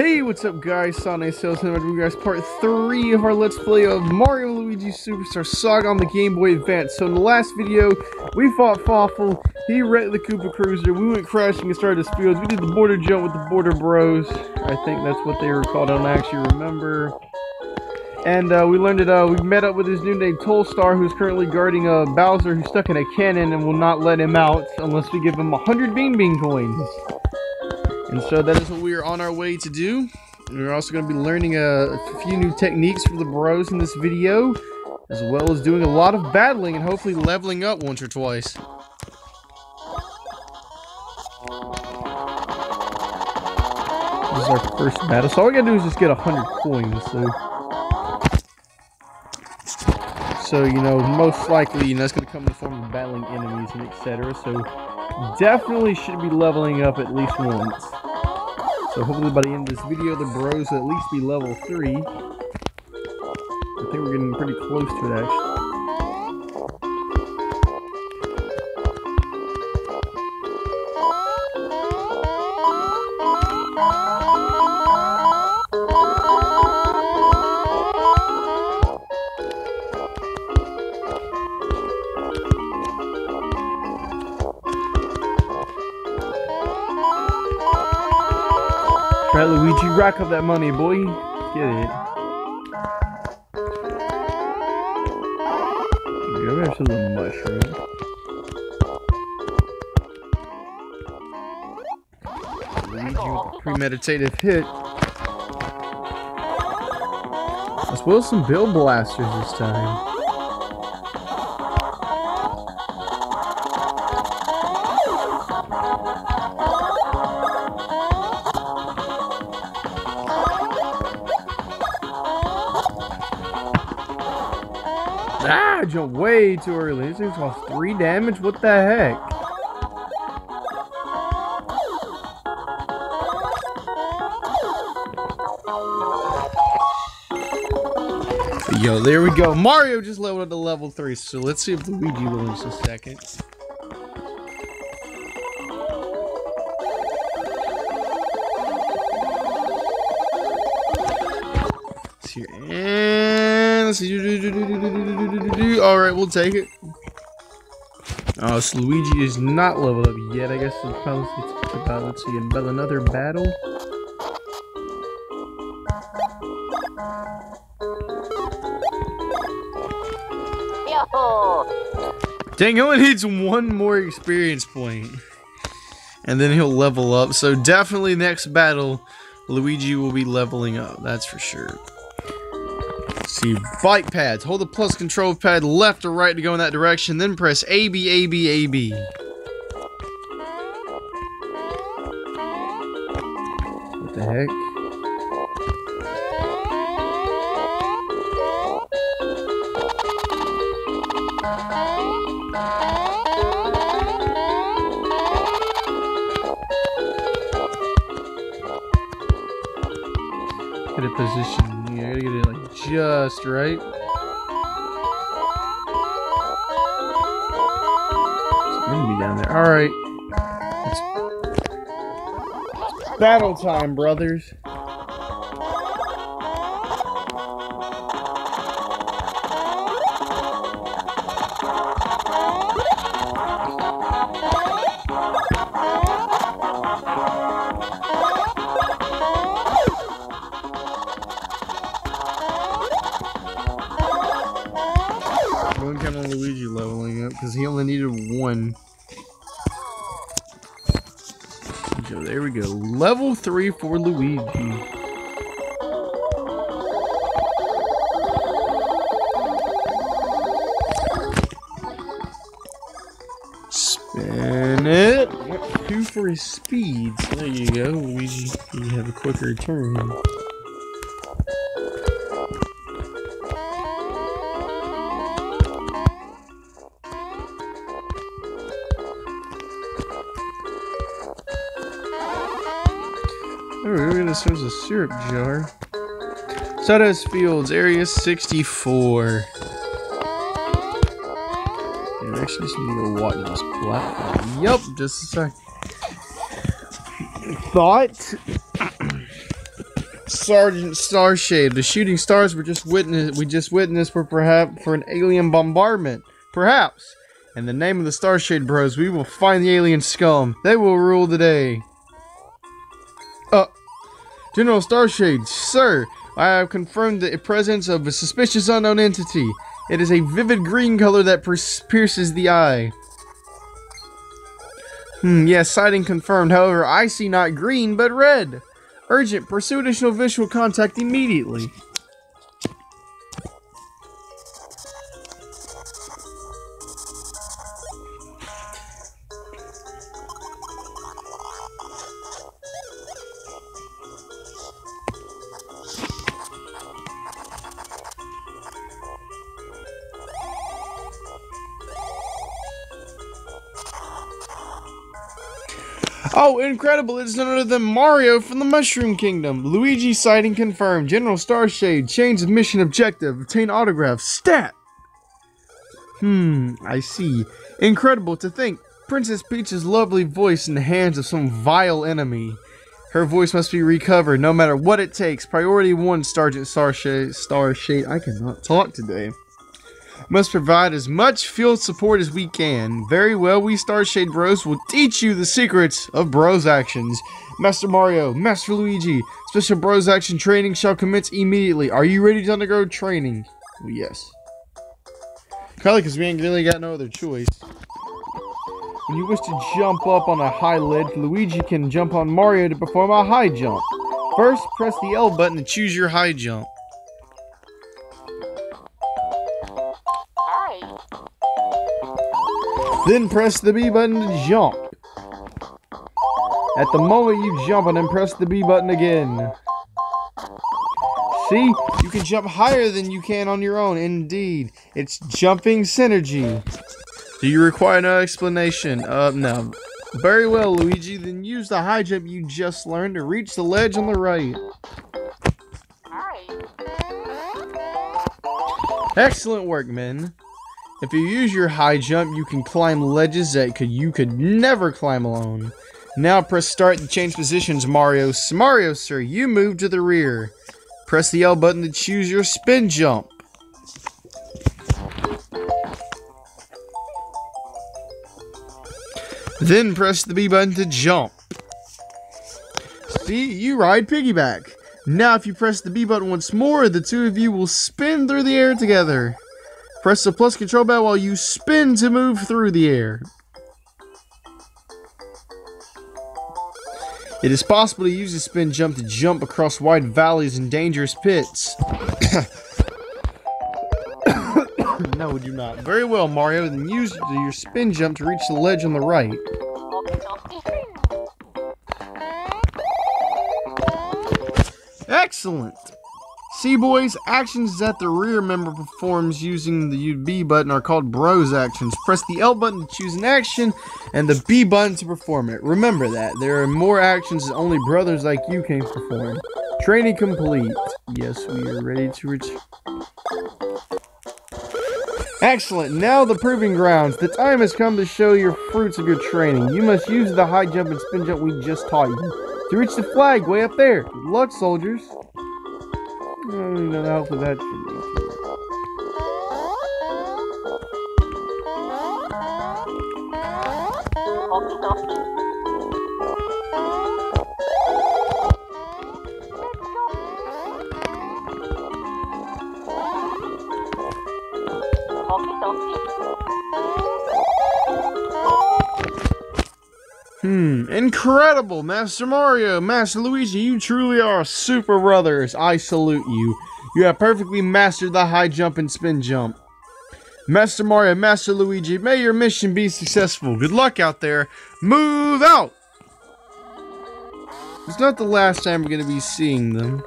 Hey, what's up guys? Sonic Sales and you guys part 3 of our Let's Play of Mario Luigi Superstar Saga on the Game Boy Advance. So in the last video, we fought Fawful, he wrecked the Koopa Cruiser, we went crashing and Stardust Fields, we did the border jump with the Border Bros. I think that's what they were called, I don't actually remember. And uh, we learned that uh, we met up with his new name Tolstar, who's currently guarding uh, Bowser, who's stuck in a cannon and will not let him out unless we give him 100 Beanbean coins. And so that is what are on our way to do. We're also going to be learning a, a few new techniques for the bros in this video, as well as doing a lot of battling and hopefully leveling up once or twice. This is our first battle, so all we gotta do is just get 100 coins, so... So, you know, most likely, you know, gonna come in the form of battling enemies and etc. So, definitely should be leveling up at least once. So hopefully by the end of this video, the bros will at least be level 3. I think we're getting pretty close to it, actually. Luigi, rack up that money, boy. Get it. Go have some little mushroom. Luigi premeditative hit. As well as some bill blasters this time. Ah, I jumped way too early. This thing's off three damage? What the heck? Yo, there we go. Mario just leveled up to level 3, so let's see if Luigi will in a second. Let's see Alright, we'll take it. Oh, so Luigi is not leveled up yet. I guess it's probably it's about, let's see, about another battle. Dang, he only needs one more experience point. And then he'll level up. So definitely next battle, Luigi will be leveling up. That's for sure. See, bike pads. Hold the plus control pad left or right to go in that direction. Then press A, B, A, B, A, B. What the heck? Get a position. Just right. It's gonna be down there. Alright. It's battle time, brothers. 3 for Luigi. Spin it. Two for his speed. So there you go. Luigi, you have a quicker turn. This. There's a syrup jar. Stardust Fields, Area 64. Yeah, I actually just need to watch this platform. Yup, just a sec. Thought. Sergeant Starshade. The shooting stars were just witness we just witnessed were perhaps for an alien bombardment. Perhaps. In the name of the Starshade Bros, we will find the alien scum. They will rule the day. Uh General Starshade, sir, I have confirmed the presence of a suspicious unknown entity. It is a vivid green color that pierces the eye. Hmm, yes, sighting confirmed. However, I see not green, but red. Urgent, pursue additional visual contact immediately. Oh, incredible! It's none other than Mario from the Mushroom Kingdom. Luigi sighting confirmed. General Starshade, change mission objective. Obtain autograph. Stat! Hmm, I see. Incredible to think. Princess Peach's lovely voice in the hands of some vile enemy. Her voice must be recovered, no matter what it takes. Priority 1, Sergeant Starshade. Starshade. I cannot talk today must provide as much field support as we can. Very well, we Starshade Bros will teach you the secrets of Bros actions. Master Mario, Master Luigi, special Bros action training shall commence immediately. Are you ready to undergo training? Yes. Probably because we ain't really got no other choice. When you wish to jump up on a high ledge, Luigi can jump on Mario to perform a high jump. First, press the L button to choose your high jump. Then press the B button to jump. At the moment you jump and then press the B button again. See? You can jump higher than you can on your own. Indeed. It's jumping synergy. Do you require no explanation? Uh, no. Very well, Luigi. Then use the high jump you just learned to reach the ledge on the right. Excellent work, men. If you use your high jump, you can climb ledges that could you could never climb alone. Now press start to change positions, Mario. Mario, sir, you move to the rear. Press the L button to choose your spin jump. Then press the B button to jump. See, you ride piggyback. Now if you press the B button once more, the two of you will spin through the air together. Press the plus control button while you spin to move through the air. It is possible to use the spin jump to jump across wide valleys and dangerous pits. no, do not. Very well, Mario. Then use your spin jump to reach the ledge on the right. Excellent. See, boys, actions that the rear member performs using the B button are called bros actions. Press the L button to choose an action and the B button to perform it. Remember that. There are more actions that only brothers like you can perform. Training complete. Yes, we are ready to return. Excellent. Now the proving grounds. The time has come to show your fruits of your training. You must use the high jump and spin jump we just taught you. To reach the flag way up there. Good luck, soldiers. No, no help with that Hmm, incredible, Master Mario, Master Luigi, you truly are super brothers. I salute you. You have perfectly mastered the high jump and spin jump. Master Mario, Master Luigi, may your mission be successful. Good luck out there. Move out! It's not the last time we're going to be seeing them.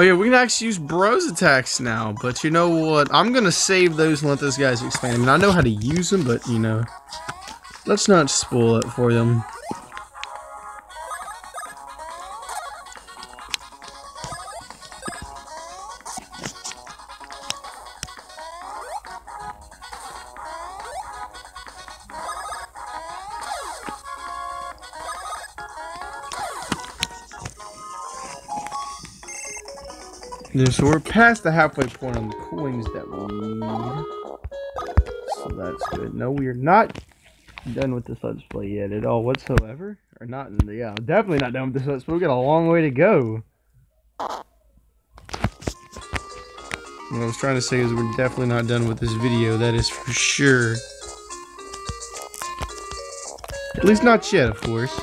Oh yeah, we can actually use bros attacks now, but you know what? I'm gonna save those and let those guys expand. I mean, I know how to use them, but you know. Let's not spoil it for them. Yeah, so we're past the halfway point on the coins that we need. So that's good. No, we are not done with this let's play yet at all whatsoever. Or not, the, yeah, definitely not done with this let's play. We got a long way to go. What I was trying to say is we're definitely not done with this video, that is for sure. At least not yet, of course.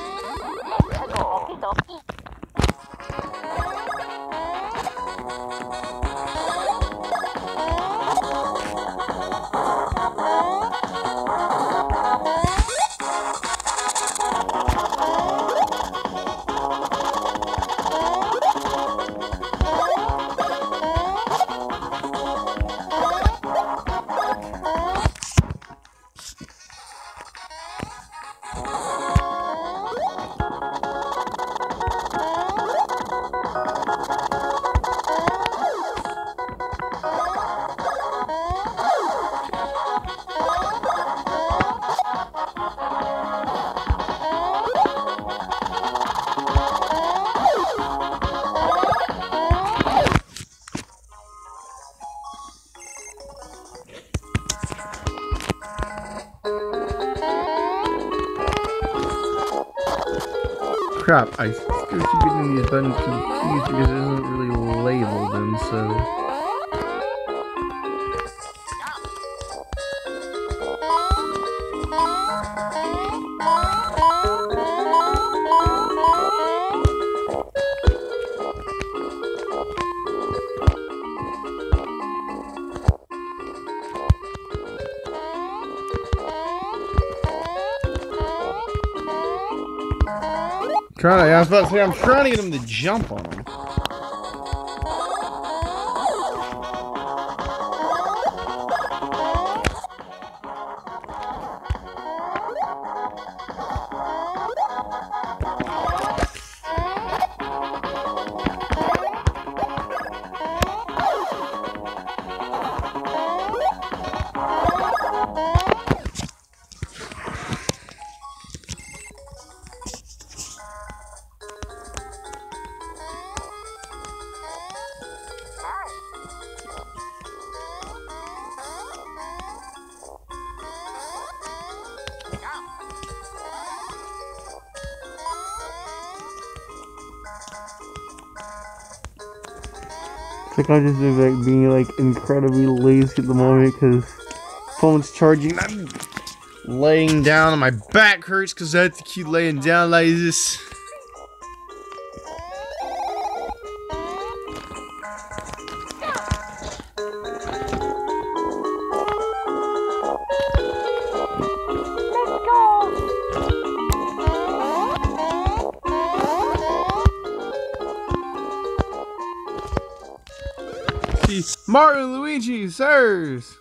Crap, I keep getting these buttons confused because it doesn't really label them, so... To, I was about to say, I'm trying to get him to jump on him. Like I'm just like being like incredibly lazy at the moment because phone's charging. I'm laying down and my back hurts because I have to keep laying down like this. Mario Luigi, sirs!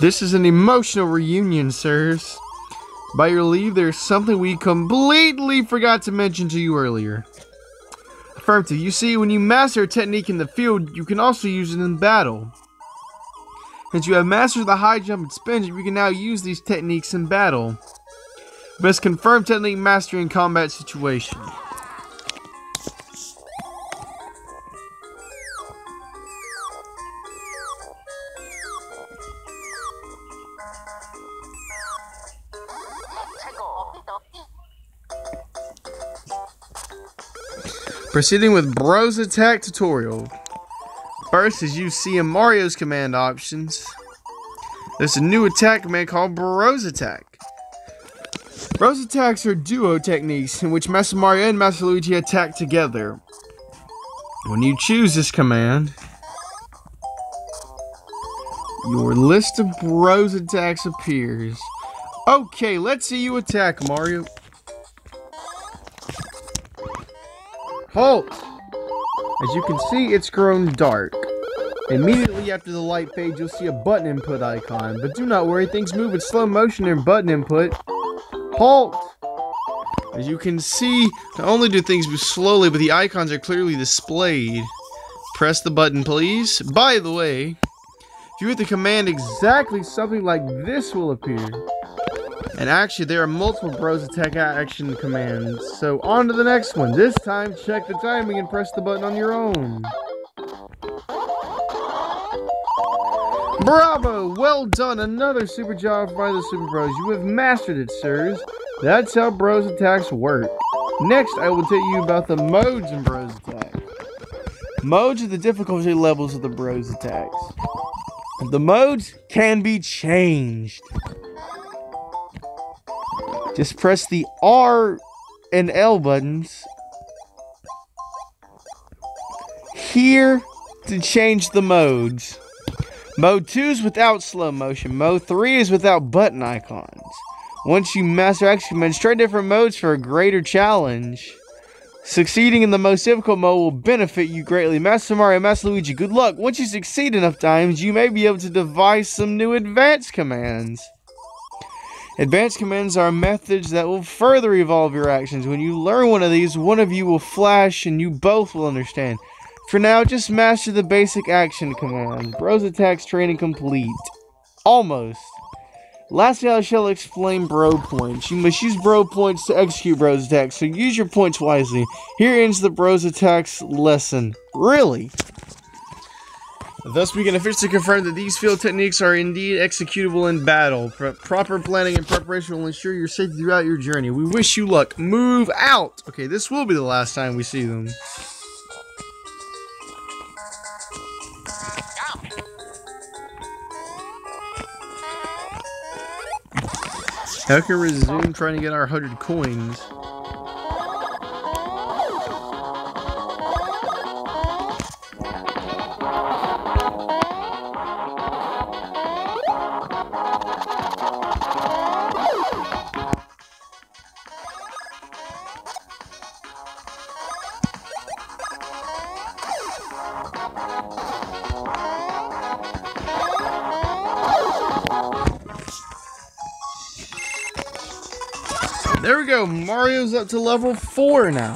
This is an emotional reunion, sirs. By your leave, there's something we completely forgot to mention to you earlier. Affirmative. You see, when you master a technique in the field, you can also use it in battle. Since you have mastered the high jump and spin you can now use these techniques in battle. Best confirmed technique mastery in combat situation. Proceeding with Bros Attack tutorial. First, as you see in Mario's command options, there's a new attack command called Bros Attack. Bros attacks are duo techniques in which Master Mario and Master Luigi attack together. When you choose this command, your list of Bros attacks appears. Okay, let's see you attack, Mario. Halt! As you can see, it's grown dark. Immediately after the light fades, you'll see a button input icon. But do not worry, things move in slow motion in button input. Halt! As you can see, not only do things move slowly, but the icons are clearly displayed. Press the button, please. By the way, if you hit the command exactly, something like this will appear. And actually, there are multiple Bros Attack action commands. So, on to the next one. This time, check the timing and press the button on your own. Bravo! Well done! Another super job by the Super Bros. You have mastered it, sirs. That's how Bros attacks work. Next, I will tell you about the modes in Bros Attack. Modes are the difficulty levels of the Bros attacks. The modes can be changed. Just press the R and L buttons here to change the modes. Mode 2 is without slow motion. Mode 3 is without button icons. Once you master action commands, try different modes for a greater challenge. Succeeding in the most difficult mode will benefit you greatly. Master Mario, Master Luigi, good luck. Once you succeed enough times, you may be able to devise some new advanced commands. Advanced commands are methods that will further evolve your actions. When you learn one of these, one of you will flash and you both will understand. For now, just master the basic action commands. Bros attacks training complete. Almost. Lastly, I shall explain bro points. You must use bro points to execute bros attacks, so use your points wisely. Here ends the bros attacks lesson. Really? Thus, we can officially confirm that these field techniques are indeed executable in battle. Pro proper planning and preparation will ensure your safety throughout your journey. We wish you luck. Move out! Okay, this will be the last time we see them. How can we resume trying to get our 100 coins? There we go. Mario's up to level 4 now.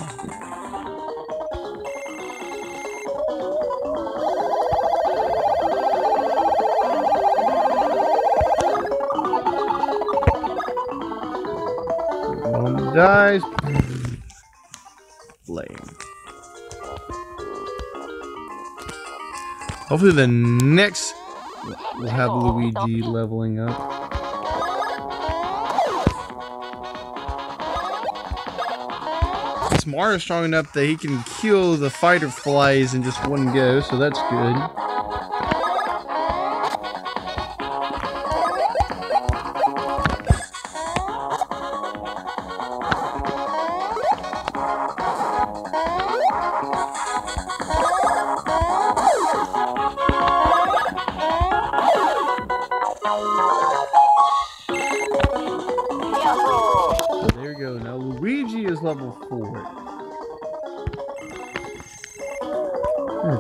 One dies. Lame. Hopefully the next we'll have Luigi leveling up. Mario strong enough that he can kill the fighter flies in just one go, so that's good.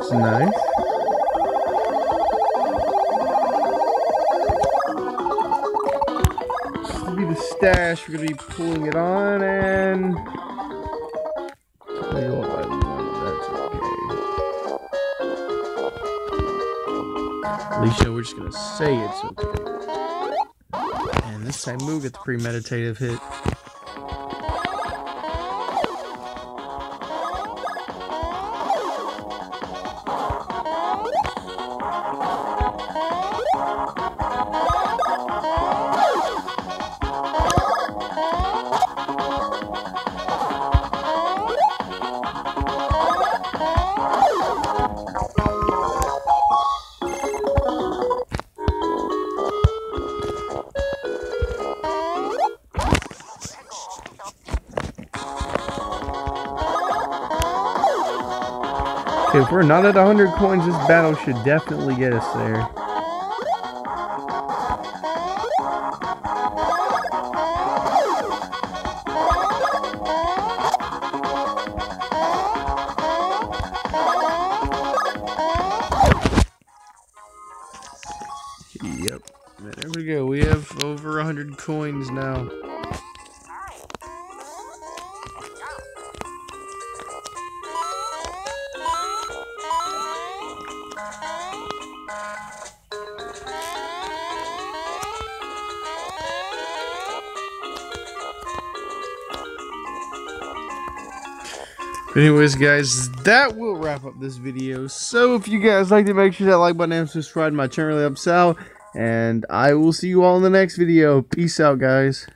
That's nice. This will be the stash. We're gonna be pulling it on and that's okay. Alicia, we're just gonna say it's okay. And this time we'll get the premeditative hit. If we're not at 100 coins, this battle should definitely get us there. Yep. There we go. We have over 100 coins now. Anyways, guys, that will wrap up this video. So if you guys liked it, make sure that like button and subscribe to my channel really helps out. And I will see you all in the next video. Peace out, guys.